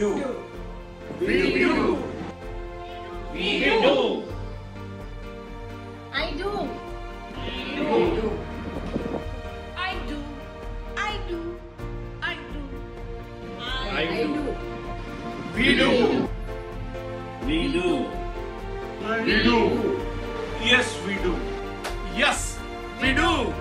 do. We do. We do. I do. I do. I do. I do. I do. I do. We do. We do. We do. Yes, we do. Yes, we do.